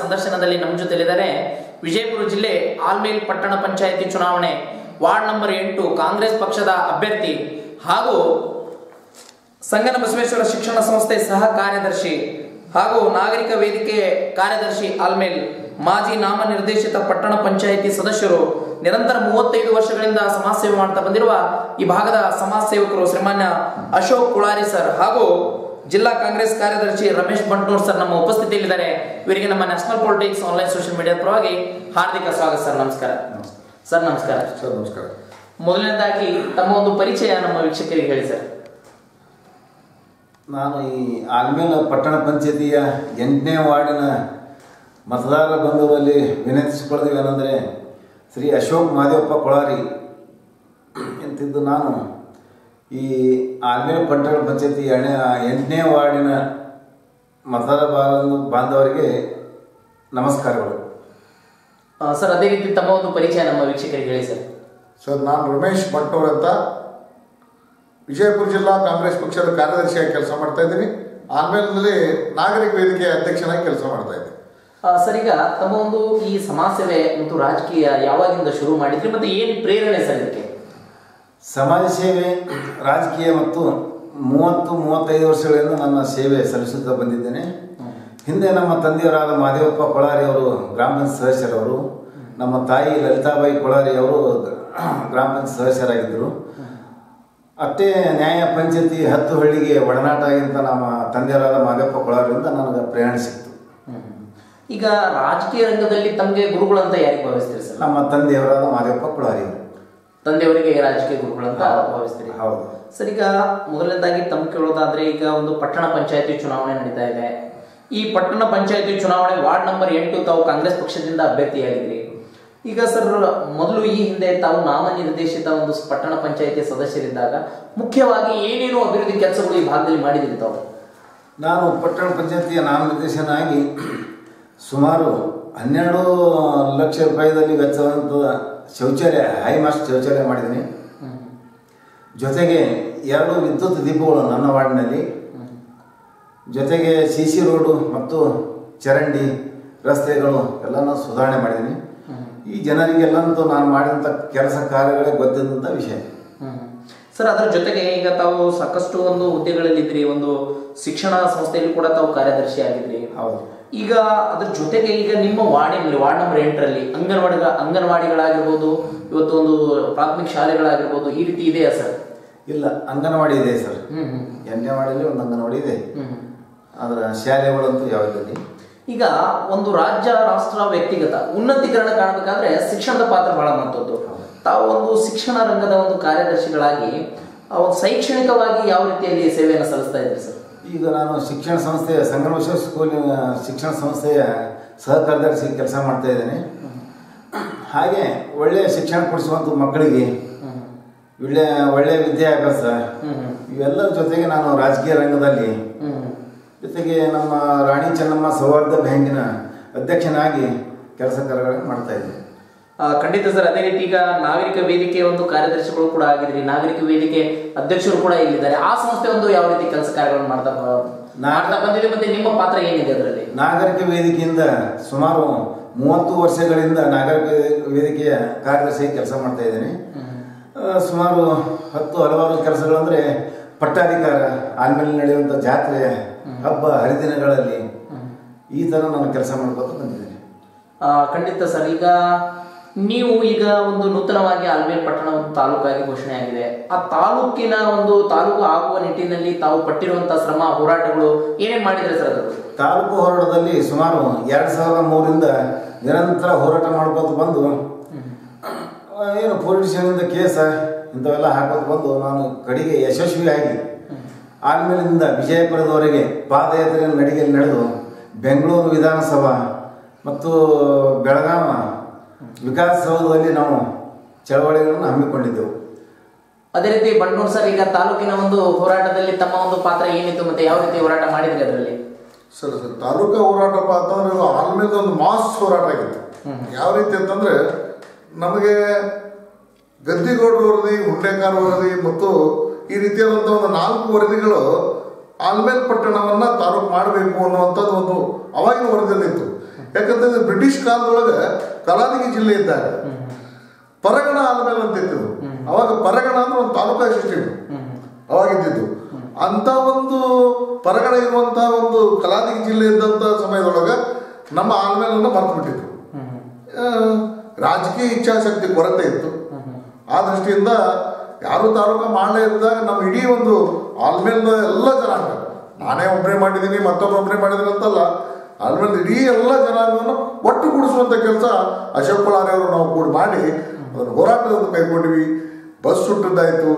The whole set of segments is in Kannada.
ಸಂದರ್ಶನದಲ್ಲಿ ನಮ್ಮ ಜೊತೆಲಿದ್ದಾರೆ. ವಿಜಯಪುರ ಜಿಲ್ಲೆ ಆಲ್ಮೇಲ್ ಪಟ್ಟಣ ಪಂಚಾಯಿತಿ ಚುನಾವಣೆ ವಾರ್ಡ್ ನಂಬರ್ ಎಂಟು ಕಾಂಗ್ರೆಸ್ ಪಕ್ಷದ ಅಭ್ಯರ್ಥಿ ಹಾಗೂ ಸಂಗನ ಬಸವೇಶ್ವರ ಶಿಕ್ಷಣ ಸಂಸ್ಥೆ ಸಹ ಕಾರ್ಯದರ್ಶಿ ಹಾಗೂ ನಾಗರಿಕ ವೇದಿಕೆ ಕಾರ್ಯದರ್ಶಿ ಆಲ್ಮೇಲ್ ಮಾಜಿ ನಾಮನಿರ್ದೇಶಿತ ಪಟ್ಟಣ ಪಂಚಾಯಿತಿ ಸದಸ್ಯರು ನಿರಂತರ ಮೂವತ್ತೈದು ವರ್ಷಗಳಿಂದ ಸಮಾಜ ಸೇವೆ ಮಾಡ್ತಾ ಬಂದಿರುವ ಈ ಭಾಗದ ಸಮಾಜ ಸೇವಕರು ಶ್ರೀಮಾನ್ಯ ಅಶೋಕ್ ಕುಳಾರಿ ಸರ್ ಹಾಗೂ ಜಿಲ್ಲಾ ಕಾಂಗ್ರೆಸ್ ಕಾರ್ಯದರ್ಶಿ ರಮೇಶ್ ಬಂಟ್ನೋರ್ ಸರ್ ನಮ್ಮ ಉಪಸ್ಥಿತಿಯಲ್ಲಿದ್ದಾರೆ. ಇವರಿಗೆ ನಮ್ಮ national politics online social media ಪರವಾಗಿ ಹಾರ್ದಿಕ ಸ್ವಾಗತ ಸರ್ ನಮಸ್ಕಾರ. ಸರ್ ನಮಸ್ಕಾರ. ಸರ್ ನಮಸ್ಕಾರ. ಮೊದಲನೇದಾಗಿ ತಮ್ಮ ಒಂದು ಪರಿಚಯ ನಮ್ಮ ವೀಕ್ಷಕರಿಗೆ ಹೇಳಿ ಸರ್. ನಾನು ಈ ಆಲ್ಮೇಲ ಪಟ್ಟಣ ಪಂಚಾಯತಿಯ ಎಂಟನೇ ವಾರ್ಡಿನ ಮತದಾರರ ಬಂಧುಗಳಲ್ಲಿ ಏನಂದರೆ ಶ್ರೀ ಅಶೋಕ್ ಮಾದೇವಪ್ಪ ಕೊಳಾರಿ ಎಂತಿದ್ದು ನಾನು ಈ ಆಗ್ನೇಯ ಪಟ್ಟಣ ಪಂಚಾಯತಿ ಎಣ್ಣೆ ಎಂಟನೇ ವಾರ್ಡಿನ ಮತದಾರ ಬಾಂಧ- ಬಾಂಧವರಿಗೆ ನಮಸ್ಕಾರಗಳು. ಸರ್ ಅದೇ ರೀತಿ ತಮ್ಮ ಒಂದು ಪರಿಚಯ ನಮ್ಮ ವೀಕ್ಷಕರಿಗೆ ಹೇಳಿ ಸರ್. ಸರ್ ನಾನು ರಮೇಶ್ ಭಟ್ನೂರ್ ಅಂತ. ವಿಜಯಪುರ ಜಿಲ್ಲಾ ಕಾಂಗ್ರೆಸ್ ಪಕ್ಷದ ಕಾರ್ಯದರ್ಶಿಯಾಗಿ ಕೆಲಸ ಮಾಡ್ತಾ ಇದ್ದೀನಿ. ಆಮೇಲೆ ನಾಗರಿಕ ವೇದಿಕೆ ಅಧ್ಯಕ್ಷನಾಗಿ ಕೆಲಸ ಮಾಡ್ತಾ ಇದ್ದೀನಿ. ಸರ್ ಈಗ ತಮ್ಮ ಒಂದು ಈ ಸಮಾಜ ಸೇವೆ ಮತ್ತು ರಾಜಕೀಯ ಯಾವಾಗಿಂದ ಶುರು ಮಾಡಿದ್ರಿ ಮತ್ತೆ ಏನು ಪ್ರೇರಣೆ ಸರ್ ಇದಕ್ಕೆ? ಸಮಾಜ ಸೇವೆ ರಾಜಕೀಯ ಮತ್ತು ಮೂವತ್ತು ಮೂವತ್ತೈದು ವರ್ಷಗಳಿಂದ ನನ್ನ ಸೇವೆ ಸಲ್ಲಿಸುತ್ತಾ ಬಂದಿದ್ದೇನೆ. ಹಿಂದೆ ನಮ್ಮ ತಂದೆಯವರಾದ ಮಾದೇವಪ್ಪ ಕೊಳಾರಿ ಅವರು ಗ್ರಾಮ ಪಂಚಾಯತ್ ಸದಸ್ಯರವರು ನಮ್ಮ ತಾಯಿ ಲಲಿತಾಬಾಯಿ ಕೊಳಾರಿ ಅವರು ಗ್ರಾಮ ಪಂಚಾಯತ್ ಸದಸ್ಯರಾಗಿದ್ದರು. ಅತ್ತೆ ನ್ಯಾಯ ಪಂಚಾಯತಿ ಹತ್ತು ಹಳ್ಳಿಗೆ ಒಡನಾಟ ಆಗಿಂತ ನಮ್ಮ ತಂದೆಯವರಾದ ಮಾದೇವಪ್ಪ ಕೊಳಾರಿಯಿಂದ ನನಗೆ ಪ್ರೇರಣೆ ಸಿಕ್ತು. ಈಗ ರಾಜಕೀಯ ರಂಗದಲ್ಲಿ ತಮಗೆ ಗುರುಗಳಂತ ಯಾರಿಗೆ ಭಾವಿಸ್ತೀರಿ ಸರ್? ನಮ್ಮ ತಂದೆಯವರಾದ ಮಾದೇವಪ್ಪ ಕೊಳಾರಿ ತಂದೆಯವರಿಗೆ ರಾಜಕೀಯ ಗುರುಗಳಂತ ಭಾವಿಸ್ತೀರಿ. ಹೌದು. ಸರ್ ಈಗ ಮೊದಲನೇದಾಗಿ ತಮ್ಮ ಕೇಳೋದಾದ್ರೆ ಈಗ ಒಂದು ಪಟ್ಟಣ ಪಂಚಾಯತಿ ಚುನಾವಣೆ ನಡೀತಾ ಇದೆ. ಈ ಪಟ್ಟಣ ಪಂಚಾಯತಿ ಚುನಾವಣೆ ವಾರ್ಡ್ ನಂಬರ್ ಎಂಟು ತಾವು ಕಾಂಗ್ರೆಸ್ ಪಕ್ಷದಿಂದ ಅಭ್ಯರ್ಥಿಯಾಗಿದ್ರಿ. ಈಗ ಸರ್ ಮೊದಲು ಈ ಹಿಂದೆ ತಾವು ನಾಮನಿರ್ದೇಶಿತ ಒಂದು ಪಟ್ಟಣ ಪಂಚಾಯತಿ ಸದಸ್ಯರಿದ್ದಾಗ ಮುಖ್ಯವಾಗಿ ಏನೇನು ಅಭಿವೃದ್ಧಿ ಕೆಲಸಗಳು ಈ ಭಾಗದಲ್ಲಿ ಮಾಡಿದ್ರಿ ತಾವು? ನಾನು ಪಟ್ಟಣ ಪಂಚಾಯತಿಯ ನಾಮನಿರ್ದೇಶನಾಗಿ ಸುಮಾರು ಹನ್ನೆರಡು ಲಕ್ಷ ರೂಪಾಯಿದಲ್ಲಿ ವೆಚ್ಚವಂತ ಶೌಚಾಲಯ ಹೈ ಮಾಸ್ಟ್ ಶೌಚಾಲಯ ಮಾಡಿದ್ದೀನಿ. ಜೊತೆಗೆ ಎರಡು ವಿದ್ಯುತ್ ದೀಪಗಳು ನನ್ನ ವಾರ್ಡ್ನಲ್ಲಿ. ಜೊತೆಗೆ ಸಿ ಸಿ ರೋಡು ಮತ್ತು ಚರಂಡಿ ರಸ್ತೆಗಳು ಎಲ್ಲನೂ ಸುಧಾರಣೆ ಮಾಡಿದ್ದೀನಿ. ಈ ಜನರಿಗೆಲ್ಲಂತೂ ನಾನು ಮಾಡಿದಂಥ ಕೆಲಸ ಕಾರ್ಯಗಳೇ ಗೊತ್ತಿದ್ದಂಥ ವಿಷಯ. ಸರ್ ಅದರ ಜೊತೆಗೆ ಈಗ ತಾವು ಸಾಕಷ್ಟು ಒಂದು ಹುದ್ದೆಗಳಲ್ಲಿದ್ರಿ ಒಂದು ಶಿಕ್ಷಣ ಸಂಸ್ಥೆಯಲ್ಲಿ ಕೂಡ ತಾವು ಕಾರ್ಯದರ್ಶಿ ಆಗಿದ್ರಿ ಹೌದು. ಈಗ ಅದ್ರ ಜೊತೆಗೆ ಈಗ ನಿಮ್ಮ ವಾರ್ಡಿನಲ್ಲಿ ವಾರ್ಡ್ ನಂಬರ್ ಎಂಟರಲ್ಲಿ ಅಂಗನವಾಡಿ ಅಂಗನವಾಡಿಗಳಾಗಿರ್ಬೋದು ಇವತ್ತು ಒಂದು ಪ್ರಾಥಮಿಕ ಶಾಲೆಗಳಾಗಿರ್ಬೋದು ಈ ರೀತಿ ಇದೆಯಾ ಸರ್? ಇಲ್ಲ ಅಂಗನವಾಡಿ ಇದೆ ಸರ್. ವಾರ್ಡಲ್ಲಿ ಒಂದು ಅಂಗನವಾಡಿ ಇದೆ. ಅದರ ಶಾಲೆಗಳಂತೂ ಯಾವುದಿಲ್ಲ ಈಗ ಒಂದು ರಾಜ್ಯ ರಾಷ್ಟ್ರ ವ್ಯಕ್ತಿಗತ ಉನ್ನತೀಕರಣ ಕಾಣಬೇಕಾದ್ರೆ ಶಿಕ್ಷಣದ ಪಾತ್ರ ಬಹಳ ಮಹತ್ವದ್ದು. ತಾವು ಒಂದು ಶಿಕ್ಷಣ ರಂಗದ ಒಂದು ಕಾರ್ಯದರ್ಶಿಗಳಾಗಿ ಒಂದು ಶೈಕ್ಷಣಿಕವಾಗಿ ಯಾವ ರೀತಿಯಲ್ಲಿ ಸೇವೆಯನ್ನು ಸಲ್ಲಿಸ್ತಾ ಇದ್ದೀರಿ ಸರ್? ಈಗ ನಾನು ಶಿಕ್ಷಣ ಸಂಸ್ಥೆಯ ಸಂಗಮೇಶ್ವರ ಸ್ಕೂಲಿನ ಶಿಕ್ಷಣ ಸಂಸ್ಥೆಯ ಸಹಕಾರದಲ್ಲಿ ಕೆಲಸ ಮಾಡ್ತಾ ಇದ್ದೇನೆ. ಹಾಗೆ ಒಳ್ಳೆಯ ಶಿಕ್ಷಣ ಕೊಡಿಸುವಂಥ ಮಕ್ಕಳಿಗೆ ಒಳ್ಳೆಯ ಒಳ್ಳೆಯ ವಿದ್ಯಾಭ್ಯಾಸ ಇವೆಲ್ಲರ ಜೊತೆಗೆ ನಾನು ರಾಜಕೀಯ ರಂಗದಲ್ಲಿ ಜೊತೆಗೆ ನಮ್ಮ ರಾಣಿ ಚೆನ್ನಮ್ಮ ಸೌಹಾರ್ದ ಬ್ಯಾಂಕಿನ ಅಧ್ಯಕ್ಷನಾಗಿ ಕೆಲಸ ಕಾರ್ಯಗಳನ್ನು ಮಾಡ್ತಾ ಖಂಡಿತ ಸರ್ ಅದೇ ರೀತಿ ಈಗ ನಾಗರಿಕ ವೇದಿಕೆ ಒಂದು ಕಾರ್ಯದರ್ಶಿಗಳು ಕೂಡ ಆಗಿದ್ರಿ ನಾಗರಿಕ ವೇದಿಕೆ ಅಧ್ಯಕ್ಷರು ಕೂಡ ಇಲ್ಲಿದ್ದಾರೆ. ಆ ಸಂಸ್ಥೆ ಒಂದು ಯಾವ ರೀತಿ ಕೆಲಸ ಕಾರ್ಯಗಳನ್ನು ಮಾಡ್ತಾ ಮಾಡ್ತಾ ಬಂದಿದೆ ಮತ್ತೆ ನಿಮ್ಮ ಪಾತ್ರ ಏನಿದೆ ಅದರಲ್ಲಿ? ನಾಗರಿಕ ವೇದಿಕೆಯಿಂದ ಸುಮಾರು ಮೂವತ್ತು ವರ್ಷಗಳಿಂದ ನಾಗರಿಕ ವೇದಿಕೆಯ ಕಾರ್ಯದರ್ಶಿ ಕೆಲಸ ಮಾಡ್ತಾ ಇದ್ದೇನೆ. ಸುಮಾರು ಹತ್ತು ಹಲವಾರು ಕೆಲಸಗಳಂದ್ರೆ ಪಟ್ಟಾಧಿಕಾರ ಆದ್ಮೇಲೆ ನಡೆಯುವಂಥ ಜಾತ್ರೆ ಹಬ್ಬ ಹರಿದಿನಗಳಲ್ಲಿ ಈ ಥರ ನಾನು ಕೆಲಸ ಮಾಡ್ಕೊತ ಬಂದಿದ್ದೇನೆ. ಆ, ಖಂಡಿತ ಸರ್ ಈಗ ನೀವು ಈಗ ಒಂದು ನೂತನವಾಗಿ ಆಲ್ಮೇಲ್ ಪಟ್ಟಣ ಒಂದು ತಾಲೂಕಾಗಿ ಘೋಷಣೆ ಆಗಿದೆ ಆ ತಾಲೂಕಿನ ಒಂದು ತಾಲೂಕು ಆಗುವ ನಿಟ್ಟಿನಲ್ಲಿ ತಾವು ಪಟ್ಟಿರುವಂತ ಶ್ರಮ ಹೋರಾಟಗಳು ಏನೇನ್ ಮಾಡಿದ್ರೆ ಸರ್ ಅದು ತಾಲೂಕು ಹೋರಾಟದಲ್ಲಿ ಸುಮಾರು ಎರಡ್ ಸಾವಿರದ ಮೂರರಿಂದ ನಿರಂತರ ಹೋರಾಟ ಮಾಡ್ಕೋತ ಬಂದು ಏನು ಪೊಲಿಟಿಷಿಯನ್ನಿಂದ ಕೇಸ ಇಂಥವೆಲ್ಲ ಹಾಕೋದು ಬಂದು ನಾನು ಕಡೆಗೆ ಯಶಸ್ವಿಯಾಗಿ ಆಮೇಲಿಂದ ವಿಜಯಪುರದವರೆಗೆ ಪಾದಯಾತ್ರೆಯನ್ನು ನಡಿಗೆಯಲ್ಲಿ ನಡೆದು ಬೆಂಗಳೂರು ವಿಧಾನಸಭಾ ಮತ್ತು ಬೆಳಗಾವ ವಿಕಾಸಸೌಧದಲ್ಲಿ ನಾವು ಚಳವಳಿಗಳನ್ನು ಹಮ್ಮಿಕೊಂಡಿದ್ದೆವು. ಅದೇ ರೀತಿ ಬಂಡೂರು ಸರ್ ಈಗ ತಾಲೂಕಿನ ಒಂದು ಹೋರಾಟದಲ್ಲಿ ತಮ್ಮ ಒಂದು ಪಾತ್ರ ಏನಿತ್ತು ಮತ್ತೆ ಯಾವ ರೀತಿ ಹೋರಾಟ ಮಾಡಿದ್ರಿ ಅದರಲ್ಲಿ? ಸರ್ ಸರ್ ತಾಲೂಕಾ ಹೋರಾಟಪ್ಪ ಅಂತಂದ್ರೆ ಆಲ್ಮೇಲೆ ಒಂದು ಮಾಸ್ ಹೋರಾಟ ಆಗಿತ್ತು. ಯಾವ ರೀತಿ ಅಂತಂದ್ರೆ ನಮಗೆ ಗದ್ದಿಗೌಡರ ವರದಿ ಹುಂಡೆಕಾರ ವರದಿ ಮತ್ತು ಈ ರೀತಿಯಾದಂಥ ಒಂದು ನಾಲ್ಕು ವರದಿಗಳು ಆಲ್ಮೇಲ್ ಪಟ್ಟಣವನ್ನ ತಾಲೂಕು ಮಾಡಬೇಕು ಅನ್ನುವಂಥದ್ದು ಒಂದು ಅವಾಗಿನ ವರದಿಯಲ್ಲಿತ್ತು. ಯಾಕಂತಂದ್ರೆ ಬ್ರಿಟಿಷ್ ಕಾಲದೊಳಗೆ ಕಲಾದಗಿ ಜಿಲ್ಲೆ ಇದ್ದಾಗ ಪರಗಣ ಆದ್ಮೇಲೆ ಅಂತ ಇತ್ತು ಅವಾಗ ಪರಗಣ ಅಂದ್ರೆ ಒಂದು ತಾಲೂಕಾ ಸಿಸ್ಟಮ್ ಅವಾಗ ಇದ್ದಿದ್ದು. ಅಂತ ಒಂದು ಪರಗಣ ಇರುವಂತಹ ಒಂದು ಕಲಾದಗಿ ಜಿಲ್ಲೆ ಇದ್ದಂತ ಸಮಯದೊಳಗ ನಮ್ಮ ಆಲ್ಮೇಲನ್ನು ಮರೆತು ಬಿಟ್ಟಿದ್ರು ಆ, ರಾಜಕೀಯ ಇಚ್ಛಾಶಕ್ತಿ ಕೊರತೆ ಇತ್ತು. ಆ ದೃಷ್ಟಿಯಿಂದ ಯಾರು ತಾಲೂಕ ಮಾಡಲೇ ಇದ್ದಾಗ ನಮ್ಮ ಇಡೀ ಒಂದು ಆಲ್ಮೇಲ್ನ ಎಲ್ಲ ಜನಾಂಗ. ನಾನೇ ಒಬ್ಬನೇ ಮಾಡಿದ್ದೀನಿ ಮತ್ತೊಬ್ಬ ಒಬ್ಬನೇ ಮಾಡಿದ್ದೀನಿ ಅಂತಲ್ಲ. ಆಲ್ಮೇಲ್ ಇಡೀ ಎಲ್ಲ ಜನಾಂಗವನ್ನು ಒಟ್ಟುಗೂಡಿಸುವಂಥ ಕೆಲಸ ಅಶೋಕ್ ಅವರು ನಾವು ಕೂಡ ಮಾಡಿ, ಅದನ್ನು ಹೋರಾಟದಿಂದ ಕೈಗೊಂಡ್ವಿ. ಬಸ್ ಸುಟ್ಟದ್ದಾಯ್ತು,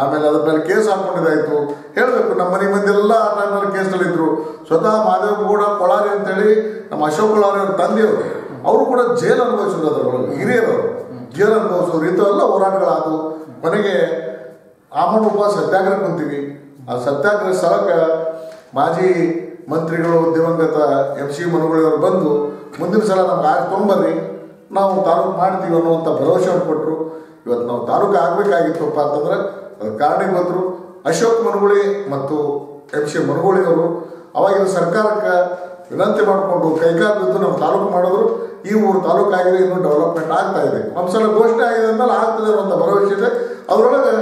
ಆಮೇಲೆ ಅದ್ರ ಮೇಲೆ ಕೇಸ್ ಹಾಕೊಂಡಿದ್ದಾಯಿತು. ಹೇಳಬೇಕು, ನಮ್ಮ ಮನೆ ಮಂದಿ ಎಲ್ಲ ಆ ಟೈಮ್ನಲ್ಲಿ ಕೇಸ್ನಲ್ಲಿದ್ರು ಸ್ವತಃ ಮಾದೇವಗೌಡ ಕೊಳಾರಿ ಅಂತೇಳಿ ನಮ್ಮ ಅಶೋಕ್ ಕೊಳಾರಿ ಅವ್ರ ತಂದೆಯವರು, ಅವರು ಕೂಡ ಜೈಲು ಅನುಭವಿಸಿದ್ರು ಅದರೊಳಗೆ, ಹಿರಿಯರವರು. ಜೈಲು ಅನುಭವಿಸೋರು ಇಂಥವೆಲ್ಲ ಹೋರಾಟಗಳಾದವು. ಕೊನೆಗೆ ಉಪವಾಸ ಸತ್ಯಾಗ್ರಹ ಕುಂತೀವಿ. ಆ ಸತ್ಯಾಗ್ರಹ ಸ್ಥಳಕ್ಕೆ ಮಾಜಿ ಮಂತ್ರಿಗಳು, ದಿವಂಗತ ಎಂ ಸಿ ಮನುಗಳಿವರು ಬಂದು ಮುಂದಿನ ಸಲ ನಮ್ಗೆ ಆಗಿ ತೊಂಬರ್ರಿ ನಾವು ತಾಲೂಕು ಮಾಡ್ತೀವಿ ಅನ್ನುವಂಥ ಭರವಸೆಯನ್ನು ಕೊಟ್ಟರು ಇವತ್ತು ನಾವು ತಾಲೂಕು ಆಗಬೇಕಾಗಿತ್ತಪ್ಪ ಅಂತಂದ್ರೆ ಅದಕ್ಕೆ ಬಂದರು ಅಶೋಕ್ ಮನುಗುಳಿ ಮತ್ತು ಎಂ ಸಿ ಮನುಗುಳಿಯವರು. ಅವಾಗಿನ ಸರ್ಕಾರಕ್ಕೆ ವಿನಂತಿ ಮಾಡಿಕೊಂಡು ಕೈಗಾರ ಬಿದ್ದು ನಮ್ಮ ತಾಲೂಕು ಮಾಡಿದ್ರು. ಈ ಮೂರು ತಾಲೂಕು ಆಗಿದೆ ಇನ್ನೂ ಡೆವಲಪ್ಮೆಂಟ್ ಆಗ್ತಾ ಇದೆ. ಒಂದ್ಸಲ ಘೋಷಣೆ ಆಗಿದೆ ಅಂದ್ಮೇಲೆ ಆಗ್ತದೆ ಅನ್ನೋಂಥ ಭರವಸೆ ಇದೆ. ಅದರೊಳಗೆ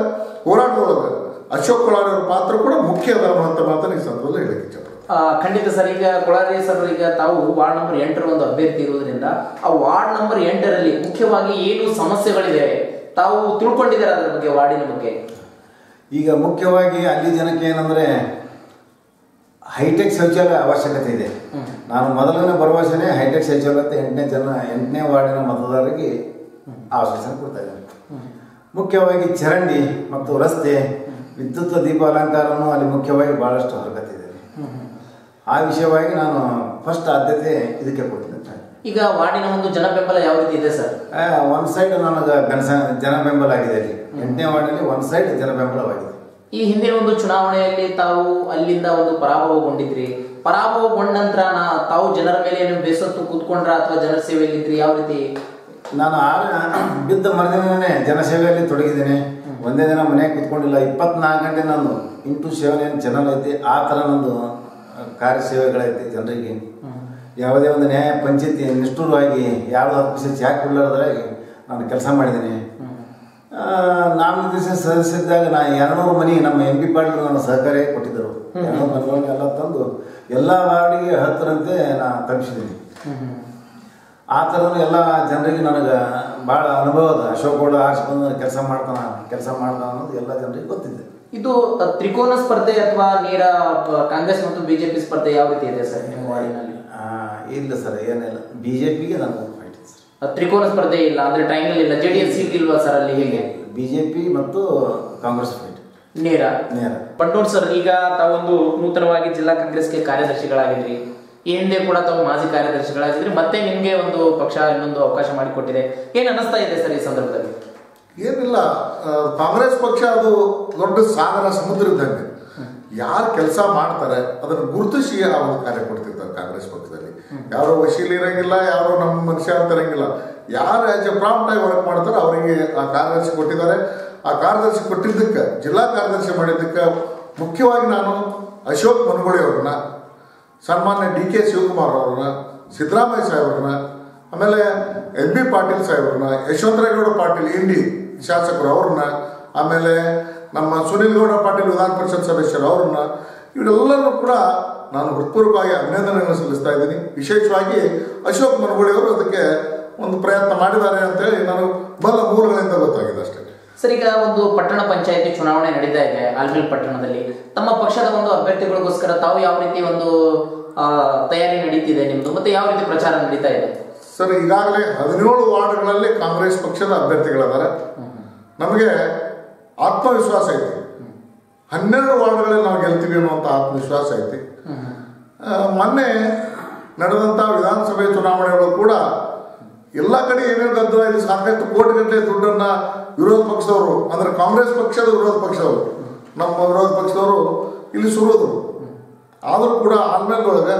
ಹೋರಾಟದೊಳಗೆ ಅಶೋಕ್ ಕೊಳಾರಿ ಪಾತ್ರ ಕೂಡ ಮುಖ್ಯ ಅದ ಅನ್ನುವಂಥ ಮಾತನ್ನು ಈ ಸಂದರ್ಭದಲ್ಲಿ ಹೇಳಕ್ಕೆ ಇಚ್ಛಪಡ್ತೀನಿ ಖಂಡಿತ ಸರ್ ಈಗ ಕೊಳಾರಿ ಸರ್ ಈಗ ತಾವು ವಾರ್ಡ್ ನಂಬರ್ ಎಂಟರ ಒಂದು ಅಭ್ಯರ್ಥಿ ಇರುವುದರಿಂದ ಆ ವಾರ್ಡ್ ನಂಬರ್ ಎಂಟರಲ್ಲಿ ಮುಖ್ಯವಾಗಿ ಏನು ಸಮಸ್ಯೆಗಳಿದೆ ತಾವು ತಿಳ್ಕೊಂಡಿದ್ದಾರೆ ಅದರ ಬಗ್ಗೆ ವಾರ್ಡಿನ ಬಗ್ಗೆ? ಈಗ ಮುಖ್ಯವಾಗಿ ಅಲ್ಲಿ ಜನಕ್ಕೆ ಏನಂದ್ರೆ ಹೈಟೆಕ್ ಶೌಚಾಲಯ ಅವಶ್ಯಕತೆ ಇದೆ. ನಾನು ಮೊದಲನೇ ಭರವಸೆನೇ ಹೈಟೆಕ್ ಶೌಚಾಲಯ ಅಂತ ಎಂಟನೇ ಜನ ಎಂಟನೇ ವಾರ್ಡಿನ ಮತದಾರರಿಗೆ ಆಶ್ವಾಸನೆ ಕೊಡ್ತಾ ಇದ್ದಾರೆ. ಮುಖ್ಯವಾಗಿ ಚರಂಡಿ ಮತ್ತು ರಸ್ತೆ ವಿದ್ಯುತ್ ದೀಪ ಅಲಂಕಾರವನ್ನು ಅಲ್ಲಿ ಮುಖ್ಯವಾಗಿ ಬಹಳಷ್ಟು ಹರಕತ್ತಿದೆ ಆ ವಿಷಯವಾಗಿ ನಾನು ಫಸ್ಟ್ ಆದ್ಯತೆ ಇದಕ್ಕೆ ಕೊಟ್ಟಿದ್ದೆ ಈಗ ವಾರ್ಡಿನ ಒಂದು ಜನ ಬೆಂಬಲ ಯಾವ ರೀತಿ ಇದೆ ಸರ್? ಒನ್ ಸೈಡ್ ನನಗೆ ಜನಬೆಂಬಲ ಜನ ಬೆಂಬಲ ಆಗಿದೆ ಅಲ್ಲಿ. ಎಂಟನೇ ವಾರ್ಡಲ್ಲಿ ಒನ್ ಸೈಡ್ ಜನ ಬೆಂಬಲವಾಗಿದೆ ಈ ಹಿಂದಿನ ಒಂದು ಚುನಾವಣೆಯಲ್ಲಿ ತಾವು ಅಲ್ಲಿಂದ ಒಂದು ಪರಾಭವಗೊಂಡಿದ್ರಿ. ಪರಾಭವಗೊಂಡ ನಂತರ ತಾವು ಜನರ ಮೇಲೆ ಏನು ಬೇಸತ್ತು ಕೂತ್ಕೊಂಡ್ರ ಅಥವಾ ಜನರ ಸೇವೆಯಲ್ಲಿದ್ರಿ? ಯಾವ ರೀತಿ? ನಾನು ಆ ಬಿದ್ದ ಮರುದಿನನೇ ಜನಸೇವೆಯಲ್ಲಿ ತೊಡಗಿದ್ದೇನೆ. ಒಂದೇ ದಿನ ಮನೆಗೆ ಕೂತ್ಕೊಂಡಿಲ್ಲ. ಇಪ್ಪತ್ನಾಲ್ಕು ಗಂಟೆ ನಾನು ಇಂಟು ಸೆವೆನ್ ಏನು ಚಾನಲ್ ಐತಿ. ಆ ಥರ ನಂದು ಕಾರ್ಯಸೇವೆಗಳೈತಿ ಜನರಿಗೆ. ಯಾವುದೇ ಒಂದು ನ್ಯಾಯ ಪಂಚಾಯತಿ ನಿಷ್ಠುರವಾಗಿ ಯಾವ್ದು ಹತ್ತು ಪರ್ಸೆಂಟ್ ಯಾಕೆ ನಾನು ಕೆಲಸ ಮಾಡಿದ್ದೀನಿ. ನಾನು ದಿವಸ ಸದಸ್ಯದಾಗ ನಾ ಎರಡುನೂರು ಮನೆ ನಮ್ಮ ಎಂ ಪಿ ಪಾಟೀಲ್ ನನ್ನ ಸಹಕಾರಿ ಕೊಟ್ಟಿದ್ದರು. ಎಲ್ಲ ಮನೆಗಳನ್ನೆಲ್ಲ ತಂದು ಎಲ್ಲ ವಾರ್ಡಿಗೆ ಹತ್ತರಂತೆ ನಾ ತಪ್ಪಿಸಿದ್ದೀನಿ ಆ ಥರ ಎಲ್ಲ ಜನರಿಗೆ ನನಗೆ ಭಾಳ ಅನುಭವ ಅದ ಅಶೋಕ್ ಗೌಡ ಆರಿಸ್ಕೊಂಡು ಕೆಲಸ ಮಾಡ್ತಾನ ಕೆಲಸ ಮಾಡ್ತಾನ ಅನ್ನೋದು ಎಲ್ಲ ಜನರಿಗೆ ಗೊತ್ತಿದೆ. ಇದು ತ್ರಿಕೋನ ಸ್ಪರ್ಧೆ ಅಥವಾ ನೇರ ಕಾಂಗ್ರೆಸ್ ಮತ್ತು ಬಿಜೆಪಿ ಸ್ಪರ್ಧೆ ಯಾವ ರೀತಿ ಇದೆ ಸರ್ ನಿಮ್ಮ ವಾರ್ಡಿನಲ್ಲಿ ಇಲ್ಲ ಸರ್ ಏನಿಲ್ಲ. ಬಿಜೆಪಿಗೆ ನಾನು ಫೈಟ್ ಸರ್. ತ್ರಿಕೋನ ಸ್ಪರ್ಧೆ ಇಲ್ಲ ಅಂದ್ರೆ ಟ್ರಯಾಂಗಲ್ ಇಲ್ಲ. ಜೆ ಡಿ ಎಸ್ ಸೀಟ್ ಇಲ್ವಾ ಸರ್ ಅಲ್ಲಿ ಹೇಗೆ? ಬಿಜೆಪಿ ಮತ್ತು ಕಾಂಗ್ರೆಸ್ ಫೈಟ್ ನೇರ? ನೇರ. ಬಂಡೋಡ್ ಸರ್ ಈಗ ತಾವೊಂದು ನೂತನವಾಗಿ ಜಿಲ್ಲಾ ಕಾಂಗ್ರೆಸ್ಗೆ ಕಾರ್ಯದರ್ಶಿಗಳಾಗಿದ್ರಿ. ಈ ಹಿಂದೆ ಕೂಡ ತಾವು ಮಾಜಿ ಕಾರ್ಯದರ್ಶಿಗಳಾಗಿದ್ರಿ. ಮತ್ತೆ ನಿಮ್ಗೆ ಒಂದು ಪಕ್ಷ ಇನ್ನೊಂದು ಅವಕಾಶ ಮಾಡಿಕೊಟ್ಟಿದೆ. ಏನ್ ಅನಿಸ್ತಾ ಇದೆ ಸರ್ ಈ ಸಂದರ್ಭದಲ್ಲಿ? ಏನಿಲ್ಲ ಕಾಂಗ್ರೆಸ್ ಪಕ್ಷ ಅದು ದೊಡ್ಡ ಸಾಗರ ಸಮುದ್ರ ಇದ್ದಂಗೆ. ಯಾರು ಕೆಲಸ ಮಾಡ್ತಾರೆ, ಅದನ್ನು ಗುರುತಿಸಿ ಆ ಒಂದು ಕಾರ್ಯ ಕೊಡ್ತಿರ್ತಾರೆ ಕಾಂಗ್ರೆಸ್ ಪಕ್ಷದಲ್ಲಿ. ಯಾರು ವಶೀಲಿ ಇರಂಗಿಲ್ಲ, ಯಾರು ನಮ್ಮ ಮನುಷ್ಯ ಅಂತ ಇರಂಗಿಲ್ಲ. ಯಾರು ಆಸ್ ಎ ಪ್ರಾಂಪ್ಟ್ ಆಗಿ ವರ್ಕ್ ಮಾಡ್ತಾರೆ ಅವರಿಗೆ ಆ ಕಾರ್ಯದರ್ಶಿ ಕೊಟ್ಟಿದ್ದಾರೆ. ಆ ಕಾರ್ಯದರ್ಶಿ ಕೊಟ್ಟಿದ್ದಕ್ಕೆ, ಜಿಲ್ಲಾ ಕಾರ್ಯದರ್ಶಿ ಮಾಡಿದ್ದಕ್ಕೆ ಮುಖ್ಯವಾಗಿ ನಾನು ಅಶೋಕ್ ಮನಗುಳಿ ಅವ್ರನ್ನ, ಸನ್ಮಾನ್ಯ ಡಿ ಕೆ ಶಿವಕುಮಾರ್ ಅವ್ರನ್ನ, ಸಿದ್ದರಾಮಯ್ಯ ಸಾಹೇಬ್ರನ್ನ, ಆಮೇಲೆ ಎಲ್ ಬಿ ಪಾಟೀಲ್ ಸಾಹೇಬ್ರನ್ನ ಯಶವಂತರೇಗೌಡ ಪಾಟೀಲ್ ಇಂಡಿ ಶಾಸಕರು ಅವ್ರನ್ನ, ಆಮೇಲೆ ನಮ್ಮ ಸುನಿಲ್ ಗೌಡ ಪಾಟೀಲ್ ವಿಧಾನ ಪರಿಷತ್ ಸದಸ್ಯರು ಅವ್ರನ್ನ ಇವರೆಲ್ಲರೂ ಕೂಡ ನಾನು ಹೃತ್ಪೂರ್ವಕವಾಗಿ ಅಭಿನಂದನೆಯನ್ನು ಸಲ್ಲಿಸ್ತಾ ಇದ್ದೀನಿ. ವಿಶೇಷವಾಗಿ ಅಶೋಕ್ ಮನಗೋಳಿ ಅವರು ಅದಕ್ಕೆ ಒಂದು ಪ್ರಯತ್ನ ಮಾಡಿದ್ದಾರೆ ಅಂತೇಳಿ ನಾನು ಬಲ ಮೂಲಗಳಿಂದ ಗೊತ್ತಾಗಿದೆ ಅಷ್ಟೇ. ಸರ್, ಈಗ ಒಂದು ಪಟ್ಟಣ ಪಂಚಾಯತಿ ಚುನಾವಣೆ ನಡೀತಾ ಇದೆ, ಆಲ್ಮೇಲ್ ಪಟ್ಟಣದಲ್ಲಿ. ತಮ್ಮ ಪಕ್ಷದ ಒಂದು ಅಭ್ಯರ್ಥಿಗಳಿಗೋಸ್ಕರ ತಾವು ಯಾವ ರೀತಿ ಒಂದು ತಯಾರಿ ನಡೀತಿದೆ ನಿಮ್ದು? ಮತ್ತೆ ಯಾವ ರೀತಿ ಪ್ರಚಾರ ನಡೀತಾ ಇದೆ? ಸರ್, ಈಗಾಗಲೇ ಹದಿನೇಳು ವಾರ್ಡ್ಗಳಲ್ಲಿ ಕಾಂಗ್ರೆಸ್ ಪಕ್ಷದ ಅಭ್ಯರ್ಥಿಗಳಿದ್ದಾರೆ ನಮಗೆ ಆತ್ಮವಿಶ್ವಾಸ ಐತಿ. ಹನ್ನೆರಡು ವಾರ್ಡ್ಗಳಲ್ಲಿ ನಾವು ಗೆಲ್ತೀವಿ ಅನ್ನುವಂಥ ಆತ್ಮವಿಶ್ವಾಸ ಐತಿ. ಮೊನ್ನೆ ನಡೆದಂಥ ವಿಧಾನಸಭೆ ಚುನಾವಣೆಗಳು ಕೂಡ ಎಲ್ಲ ಕಡೆ ಏನೇನು ಗದ್ದಲ ಇಲ್ಲಿ ಸಾಕಷ್ಟು ಕೋಟಿಗಟ್ಟಲೆ ದುಡ್ಡನ್ನ ವಿರೋಧ ಪಕ್ಷದವರು, ಅಂದ್ರೆ ಕಾಂಗ್ರೆಸ್ ಪಕ್ಷದ ವಿರೋಧ ಪಕ್ಷದವರು, ನಮ್ಮ ವಿರೋಧ ಪಕ್ಷದವರು ಇಲ್ಲಿ ಸುರೋದು ಆದರೂ ಕೂಡ ಆಲ್ಮೇಲೊಳಗೆ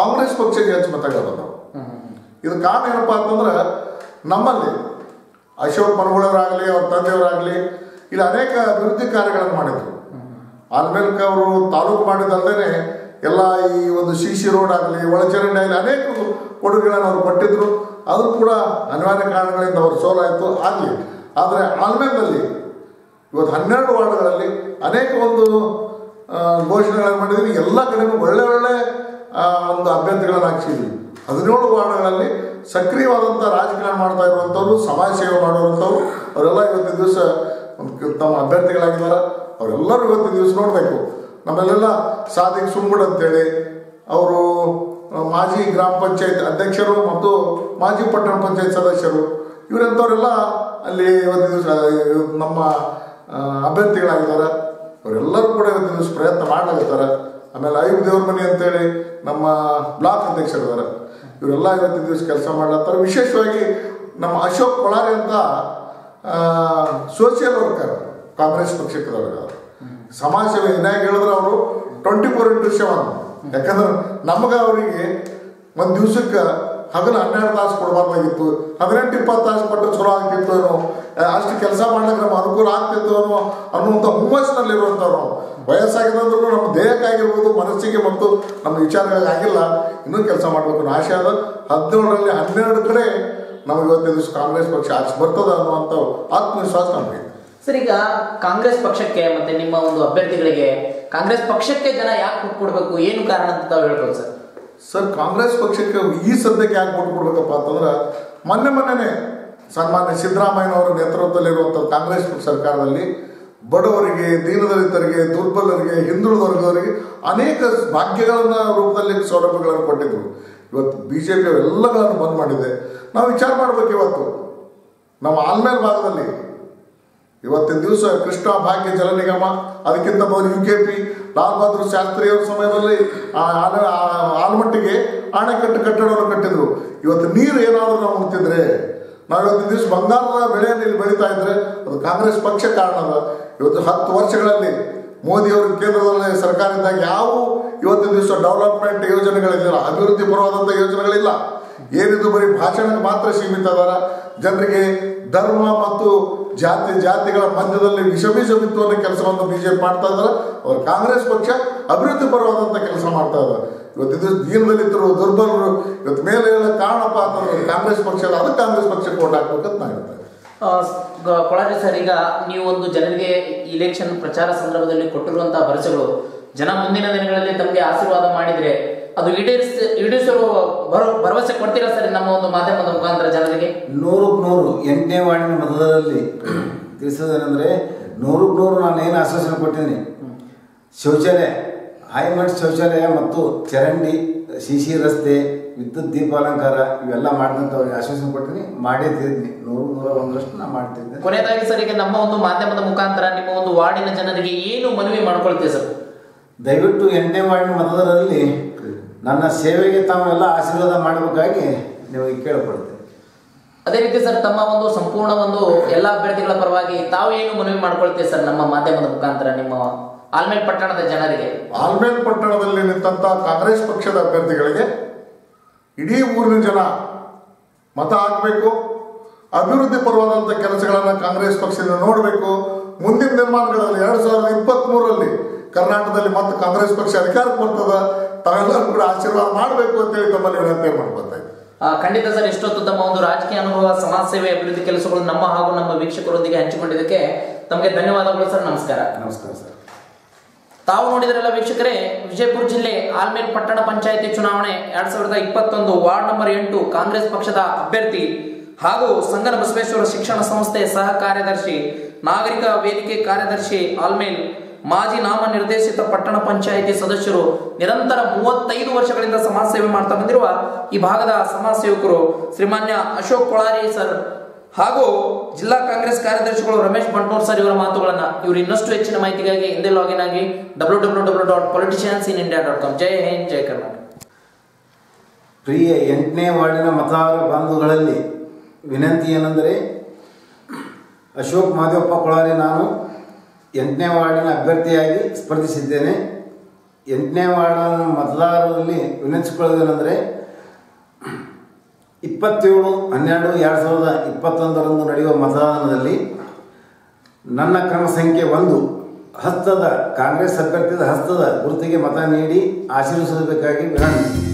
ಕಾಂಗ್ರೆಸ್ ಪಕ್ಷಕ್ಕೆ ಹೆಚ್ಚು ಮತಗಳು ಇದು ಕಾರಣ ಏನಪ್ಪಾ ಅಂತಂದ್ರೆ ನಮ್ಮಲ್ಲಿ ಅಶೋಕ್ ಮನಗುಳವರಾಗಲಿ ಅವ್ರ ತಂದೆಯವರಾಗಲಿ, ಇಲ್ಲಿ ಅನೇಕ ಅಭಿವೃದ್ಧಿ ಕಾರ್ಯಗಳನ್ನು ಮಾಡಿದ್ರು. ಆಲ್ಮೇಲ್ಕ ಅವರು ತಾಲೂಕು ಮಾಡಿದಲ್ದೇನೆ ಎಲ್ಲ ಈ ಒಂದು ಸಿ ಸಿ ರೋಡ್ ಆಗಲಿ, ಒಳಚರಂಡಿ ಆಗಲಿ ಅನೇಕ ಕೊಡುಗೆಗಳನ್ನು ಅವರು ಕೊಟ್ಟಿದ್ರು. ಅದು ಕೂಡ ಅನಿವಾರ್ಯ ಕಾರಣಗಳಿಂದ ಅವರು ಸೋಲಾಯಿತು, ಆಗಲಿ. ಆದರೆ ಆಲ್ಮೇಲ್ನಲ್ಲಿ ಇವತ್ತು ಹನ್ನೆರಡು ವಾರ್ಡ್ಗಳಲ್ಲಿ ಅನೇಕ ಒಂದು ಘೋಷಣೆಗಳನ್ನು ಮಾಡಿದ್ವಿ ಎಲ್ಲ ಕಡೆಗೂ ಒಳ್ಳೆ ಒಳ್ಳೆ ಒಂದು ಅಭ್ಯರ್ಥಿಗಳನ್ನು ಹಾಕ್ಸಿದ್ವಿ ಹದಿನೇಳು ವಾರ್ಡ್ಗಳಲ್ಲಿ ಸಕ್ರಿಯವಾದಂಥ ರಾಜಕೀಯ ಮಾಡ್ತಾ ಇರುವಂಥವ್ರು, ಸಮಾಜ ಸೇವೆ ಮಾಡುವಂಥವ್ರು, ಅವರೆಲ್ಲ ಇವತ್ತಿನ ದಿವಸ ತಮ್ಮ ಅಭ್ಯರ್ಥಿಗಳಾಗಿದ್ದಾರೆ. ಅವರೆಲ್ಲರೂ ಇವತ್ತಿನ ದಿವಸ ನೋಡಬೇಕು. ನಮ್ಮಲ್ಲೆಲ್ಲ ಸಾಧಿಕ್ ಸುಂಬುಡ್ ಅಂತೇಳಿ, ಅವರು ಮಾಜಿ ಗ್ರಾಮ ಪಂಚಾಯತ್ ಅಧ್ಯಕ್ಷರು ಮತ್ತು ಮಾಜಿ ಪಟ್ಟಣ ಪಂಚಾಯತ್ ಸದಸ್ಯರು. ಇವರೆಂಥವರೆಲ್ಲ ಅಲ್ಲಿ ಇವತ್ತಿನ ದಿವಸ, ನಮ್ಮ ಅಭ್ಯರ್ಥಿಗಳಾಗಿದ್ದಾರೆ. ಅವರೆಲ್ಲರೂ ಕೂಡ ಇವತ್ತಿನ ದಿವಸ ಪ್ರಯತ್ನ ಮಾಡಲಾಗುತ್ತಾರೆ ಆಮೇಲೆ ಐದು ದೇವ್ರ ಮನೆ ಅಂತೇಳಿ ನಮ್ಮ ಬ್ಲಾಕ್ ಅಧ್ಯಕ್ಷರಿದ್ದಾರೆ. ಇವರೆಲ್ಲ ಇವತ್ತಿನ ದಿವಸ ಕೆಲಸ ಮಾಡ್ಲತ್ತಾರ ವಿಶೇಷವಾಗಿ ನಮ್ಮ ಅಶೋಕ್ ಕೊಳಾರಿ ಅಂತ ಸೋಷಿಯಲ್ ವರ್ಕರ್ ಕಾಂಗ್ರೆಸ್ ಪಕ್ಷದವರು ಸಮಾಜ ಸೇವೆ ಹೇಳಿದ್ರೆ ಅವರು ಟ್ವೆಂಟಿ ಫೋರ್ ಇಂಟು ಸೆವೆನ್ ಯಾಕಂದ್ರೆ ನಮಗೆ ಅವರಿಗೆ ಒಂದು ದಿವ್ಸಕ್ಕೆ ಹಗಲು ಹನ್ನೆರಡು ತಾಸು ಕೊಡಬಾರ್ದಾಗಿತ್ತು. ಹದಿನೆಂಟು, ಇಪ್ಪತ್ತು ತಾಸು ಕೊಟ್ಟರೆ ಚಲೋ ಆಗ್ತಿತ್ತು ಏನೋ. ಅಷ್ಟು ಕೆಲಸ ಮಾಡ್ಲಿಕ್ಕೆ ನಮ್ಮ ಅನುಕೂಲ ಆಗ್ತಿತ್ತು ಅನ್ನೋ ಅನ್ನುವಂಥ ಹುಮ್ಮಸ್ಸಿನಲ್ಲಿರುವಂಥವ್ರು. ವಯಸ್ಸಾಗಿರೋದ್ರೂ ನಮ್ಮ ದೇಹಕ್ಕಾಗಿರ್ಬೋದು, ಮನಸ್ಸಿಗೆ ಮತ್ತು ನಮ್ಮ ವಿಚಾರಗಳಿಗಾಗಿಲ್ಲ ಇನ್ನೂ ಕೆಲಸ ಮಾಡಬೇಕು. ಆಶೆ ಅದ ಹದಿನೇಳರಲ್ಲಿ ಹನ್ನೆರಡು ಕಡೆ ನಮಗೆ ಇವತ್ತಿನ ದಿವಸ ಕಾಂಗ್ರೆಸ್ ಪಕ್ಷ ಆಚೆ ಬರ್ತದ ಅನ್ನುವಂಥ ಆತ್ಮವಿಶ್ವಾಸ ನಮಗೆ. ಸರ್, ಈಗ ಕಾಂಗ್ರೆಸ್ ಪಕ್ಷಕ್ಕೆ ಮತ್ತೆ ನಿಮ್ಮ ಒಂದು ಅಭ್ಯರ್ಥಿಗಳಿಗೆ ಕಾಂಗ್ರೆಸ್ ಪಕ್ಷಕ್ಕೆ ಜನ ಯಾಕೆ ಕೊಟ್ಟು ಕೊಡ್ಬೇಕು ಏನು ಕಾರಣ ಅಂತ ಹೇಳ್ಬೋದು ಸರ್? ಸರ್, ಕಾಂಗ್ರೆಸ್ ಪಕ್ಷಕ್ಕೆ ಈ ಸದ್ಯಕ್ಕೆ ಯಾಕೆ ಕೊಟ್ಟು ಕೊಡ್ಬೇಕಪ್ಪ ಅಂತಂದ್ರೆ, ಮೊನ್ನೆ ಮೊನ್ನೆನೆ ಸನ್ಮಾನ್ಯ ಸಿದ್ದರಾಮಯ್ಯನವರ ನೇತೃತ್ವದಲ್ಲಿರುವಂಥ ಕಾಂಗ್ರೆಸ್ ಸರ್ಕಾರದಲ್ಲಿ ಬಡವರಿಗೆ, ದೀನದಲಿತರಿಗೆ, ದುರ್ಬಲರಿಗೆ, ಹಿಂದುಳಿದ ವರ್ಗದವರಿಗೆ ಅನೇಕ ಭಾಗ್ಯಗಳನ್ನ ರೂಪದಲ್ಲಿ ಸೌಲಭ್ಯಗಳನ್ನು ಕೊಟ್ಟಿದ್ರು. ಇವತ್ತು ಬಿ ಜೆ ಪಿ ಎಲ್ಲಗಳನ್ನು ಬಂದ್ ಮಾಡಿದೆ. ನಾವು ವಿಚಾರ ಮಾಡ್ಬೇಕು ಇವತ್ತು. ನಮ್ಮ ಆಲ್ಮೇಲ್ ಭಾಗದಲ್ಲಿ. ಇವತ್ತಿನ ದಿವಸ ಕೃಷ್ಣ ಭಾಗ್ಯ ಜಲ ನಿಗಮ, ಅದಕ್ಕಿಂತ ಮೊದಲು U K P Lal Bahadur Shastri ಅವರ ಸಮಯದಲ್ಲಿ ಆಲ್ಮಟ್ಟಿಗೆ ಅಣೆಕಟ್ಟು ಕಟ್ಟಡವನ್ನು ಕಟ್ಟಿದ್ರು. ಇವತ್ತು ನೀರು ಏನಾದರೂ ನಾವು ಉಣ್ತಿದ್ರೆ, ನಾವು ಇವತ್ತಿನ ದಿವಸ ಬಂಗಾರದ ಬೆಳೆಯನ್ನು ಇಲ್ಲಿ ಬೆಳೀತಾ ಇದ್ರೆ ಅದು ಕಾಂಗ್ರೆಸ್ ಪಕ್ಷ ಕಾರಣ ಅಲ್ಲ. ಇವತ್ತು ಹತ್ತು ವರ್ಷಗಳಲ್ಲಿ ಮೋದಿಯವರು ಕೇಂದ್ರದಲ್ಲಿ ಸರ್ಕಾರದಿಂದ ಯಾವ ಇವತ್ತಿನ ದಿವಸ ಡೆವಲಪ್ಮೆಂಟ್ ಯೋಜನೆಗಳಿಲ್ಲ, ಅಭಿವೃದ್ಧಿ ಪರವಾದಂಥ ಯೋಜನೆಗಳಿಲ್ಲ. ಏನಿದು ಬರೀ ಭಾಷಣಕ್ಕೆ ಮಾತ್ರ ಸೀಮಿತ ಅದಾರ? ಜನರಿಗೆ ಧರ್ಮ ಮತ್ತು ಜಾತಿ ಜಾತಿಗಳ ಮಧ್ಯದಲ್ಲಿ ವಿಷಬೀಜ ಬಿತ್ತುವಂಥ ಕೆಲಸವನ್ನು ಬಿಜೆಪಿ ಮಾಡ್ತಾ ಇದ್ದಾರೆ ಅವ್ರ ಕಾಂಗ್ರೆಸ್ ಪಕ್ಷ ಅಭಿವೃದ್ಧಿ ಪರವಾದಂತ ಕೆಲಸ ಮಾಡ್ತಾ ಇದ್ದಾರೆ ಇವತ್ತು ಇದು ದೀನದಲ್ಲಿದ್ದರು ದುರ್ಬಲರು ಇವತ್ತು ಮೇಲೆ ಎಲ್ಲ ಕಾರಣಪ್ಪ ಅಂತಂದ್ರೆ ಕಾಂಗ್ರೆಸ್ ಪಕ್ಷ ಅದಕ್ಕೆ ಕಾಂಗ್ರೆಸ್ ಪಕ್ಷಕ್ಕೆ ಓಟ್ ಹಾಕ್ಬೇಕಂತ ಆ, ಸರ್ ಈಗ ನೀವು ಒಂದು ಜನರಿಗೆ ಇಲೆಕ್ಷನ್ ಪ್ರಚಾರ ಸಂದರ್ಭದಲ್ಲಿ ಕೊಟ್ಟಿರುವಂತಹ ಭರಸೆಗಳು ಜನ ಮುಂದಿನ ದಿನಗಳಲ್ಲಿ ತಮಗೆ ಆಶೀರ್ವಾದ ಮಾಡಿದ್ರೆ ಅದು ಈಡೇರಿಸ ಈಡೇರಿಸಲು ಭರ ಭರವಸೆ ಕೊಡ್ತೀರಾ ಸರ್ ನಮ್ಮ ಒಂದು ಮಾಧ್ಯಮದ ಮುಖಾಂತರ ಜನರಿಗೆ? ನೂರಕ್ಕೆ ನೂರು ಎಂಟನೇ ವಾರ್ಡಿನ ಮತದಾರರಲ್ಲಿ ತಿಳಿಸೋದೇನೆಂದರೆ ನೂರಕ್ಕೆ ನೂರು ನಾನು ಏನು ಆಶ್ವಾಸನೆ ಕೊಟ್ಟಿದ್ದೀನಿ. ಶೌಚಾಲಯ ಹೈಮಟ್ ಶೌಚಾಲಯ ಮತ್ತು ಚರಂಡಿ ಸಿಸಿ ರಸ್ತೆ ವಿದ್ಯುತ್ ದೀಪಾಲಂಕಾರ ಇವೆಲ್ಲ ಮಾಡ್ದಂತ ಅವ್ರಿಗೆ ಆಶ್ವಾಸನೆ ಕೊಟ್ಟಿದ್ದೀನಿ. ಮಾಡೇ ತೀರ್ತೀನಿ ನೂರು ನೂರ ಒಂದರಷ್ಟು ನಾನು ಮಾಡ್ತಿದ್ದೆ ಕೊನೆಯದಾಗಿ ಸರ್ ಈಗ ನಮ್ಮ ಒಂದು ಮಾಧ್ಯಮದ ಮುಖಾಂತರ ನಿಮ್ಮ ಒಂದು ವಾರ್ಡಿನ ಜನರಿಗೆ ಏನು ಮನವಿ ಮಾಡ್ಕೊಳ್ತೀವಿ ಸರ್? ದಯವಿಟ್ಟು ಎಂಟನೇ ವಾರ್ಡಿನ ಮತದಾರರಲ್ಲಿ ನನ್ನ ಸೇವೆಗೆ ತಾವೆಲ್ಲ ಆಶೀರ್ವಾದ ಮಾಡಬೇಕಾಗಿ ನಿಮಗೆ ಕೇಳಿಕೊಡ್ತೇನೆ ಅದೇ ರೀತಿ ಸರ್ ತಮ್ಮ ಒಂದು ಸಂಪೂರ್ಣ ಒಂದು ಎಲ್ಲ ಅಭ್ಯರ್ಥಿಗಳ ಪರವಾಗಿ ತಾವು ಏನು ಮನವಿ ಮಾಡ್ಕೊಳ್ತೀವಿ ಸರ್ ನಮ್ಮ ಮಾಧ್ಯಮದ ಮುಖಾಂತರ ನಿಮ್ಮ ಆಲ್ಮೇಲ್ ಪಟ್ಟಣದ ಜನರಿಗೆ? ಆಲ್ಮೇಲ್ ಪಟ್ಟಣದಲ್ಲಿ ನಿಂತ ಕಾಂಗ್ರೆಸ್ ಪಕ್ಷದ ಅಭ್ಯರ್ಥಿಗಳಿಗೆ ಇಡೀ ಊರಿನ ಜನ ಮತ ಹಾಕಬೇಕು ಅಭಿವೃದ್ಧಿ ಪರವಾದಂಥ ಕೆಲಸಗಳನ್ನು ಕಾಂಗ್ರೆಸ್ ಪಕ್ಷದಿಂದ ನೋಡಬೇಕು. ಮುಂದಿನ ನಿರ್ಮಾಣಗಳಲ್ಲಿ ಎರಡು ಸಾವಿರದ ಇಪ್ಪತ್ತ್ಮೂರರಲ್ಲಿ ಕರ್ನಾಟಕದಲ್ಲಿ ಮತ್ತೆ ಕಾಂಗ್ರೆಸ್ ಪಕ್ಷ ಅಧಿಕಾರಕ್ಕೆ ಬರ್ತದ ತಾವೆಲ್ಲರೂ ಕೂಡ ಆಶೀರ್ವಾದ ಮಾಡಬೇಕು ಅಂತೇಳಿ ತಮ್ಮಲ್ಲಿ ವಿನಂತಿ ಮಾಡ್ಕೊತಾ ಇದ್ದೀನಿ. ಆ, ಖಂಡಿತ ಸರ್ ಎಷ್ಟೊತ್ತು ತಮ್ಮ ಒಂದು ರಾಜಕೀಯ ಅನುಭವ ಸಮಾಜ ಸೇವೆ ಅಭಿವೃದ್ಧಿ ಕೆಲಸಗಳು ನಮ್ಮ ಹಾಗೂ ನಮ್ಮ ವೀಕ್ಷಕರೊಂದಿಗೆ ಹಂಚಿಕೊಂಡಿದ್ದಕ್ಕೆ ತಮಗೆ ಧನ್ಯವಾದಗಳು ಸರ್ ನಮಸ್ಕಾರ. ನಮಸ್ಕಾರ ಸರ್. ತಾವು ನೋಡಿದ್ರಲ್ಲ ವೀಕ್ಷಕರೇ ವಿಜಯಪುರ ಜಿಲ್ಲೆ ಆಲ್ಮೇಲ್ ಪಟ್ಟಣ ಪಂಚಾಯಿತಿ ಚುನಾವಣೆ ಎರಡ್ ಸಾವಿರದ ಇಪ್ಪತ್ತೊಂದು ವಾರ್ಡ್ ನಂಬರ್ ಎಂಟು ಕಾಂಗ್ರೆಸ್ ಪಕ್ಷದ ಅಭ್ಯರ್ಥಿ ಹಾಗೂ ಸಂಗನ ಬಸವೇಶ್ವರ ಶಿಕ್ಷಣ ಸಂಸ್ಥೆ ಸಹ ಕಾರ್ಯದರ್ಶಿ ನಾಗರಿಕ ವೇದಿಕೆ ಕಾರ್ಯದರ್ಶಿ ಆಲ್ಮೇಲ್ ಮಾಜಿ ನಾಮ ನಿರ್ದೇಶಿತ ಪಟ್ಟಣ ಪಂಚಾಯಿತಿ ಸದಸ್ಯರು ನಿರಂತರ ಮೂವತ್ತೈದು ವರ್ಷಗಳಿಂದ ಸಮಾಜ ಸೇವೆ ಮಾಡ್ತಾ ಬಂದಿರುವ ಈ ಭಾಗದ ಸಮಾಜ ಸೇವಕರು ಶ್ರೀಮಾನ್ಯ ಅಶೋಕ್ ಕೊಳಾರಿ ಸರ್ ಹಾಗೂ ಜಿಲ್ಲಾ ಕಾಂಗ್ರೆಸ್ ಕಾರ್ಯದರ್ಶಿಗಳು ರಮೇಶ್ ಬಂಟೋರ್ ಸರ್ ಇವರ ಮಾತುಗಳನ್ನು ಇವರು ಇನ್ನಷ್ಟು ಹೆಚ್ಚಿನ ಮಾಹಿತಿಗಾಗಿ ಹಿಂದೆ ಲಾಗಿನ್ ಆಗಿ W W W dot politicians in India dot com. ಜೈ ಹಿಂದ್, ಜೈ ಕರ್ನಾಟಕ. ಪ್ರಿಯ ಎಂಟನೇ ವಾರ್ಡಿನ ಮತದಾರ ಬಂಧುಗಳಲ್ಲಿ ವಿನಂತಿ ಏನೆಂದರೆ ಅಶೋಕ್ ಮಾದೇವಪ್ಪ ಕೊಳಾರಿ ನಾನು. ಎಂಟನೇ ವಾರ್ಡಿನ ಅಭ್ಯರ್ಥಿಯಾಗಿ ಸ್ಪರ್ಧಿಸಿದ್ದೇನೆ. ಎಂಟನೇ ವಾರ್ಡಿನ ಮತದಾರರಲ್ಲಿ ವಿನಂತಿಸಿಕೊಳ್ಳೋದೇನೆಂದರೆ, ಇಪ್ಪತ್ತೇಳು, ಹನ್ನೆರಡು, ಎರಡು ಸಾವಿರದ ಇಪ್ಪತ್ತೊಂದರಂದು ನಡೆಯುವ ಮತದಾನದಲ್ಲಿ ನನ್ನ ಕ್ರಮ ಸಂಖ್ಯೆ ಒಂದು, ಹಸ್ತದ ಕಾಂಗ್ರೆಸ್ ಅಭ್ಯರ್ಥಿದ ಹಸ್ತದ ಗುರುತಿಗೆ ಮತ ನೀಡಿ ಆಶೀರ್ವಿಸಬೇಕಾಗಿ ವಿನಂತಿ.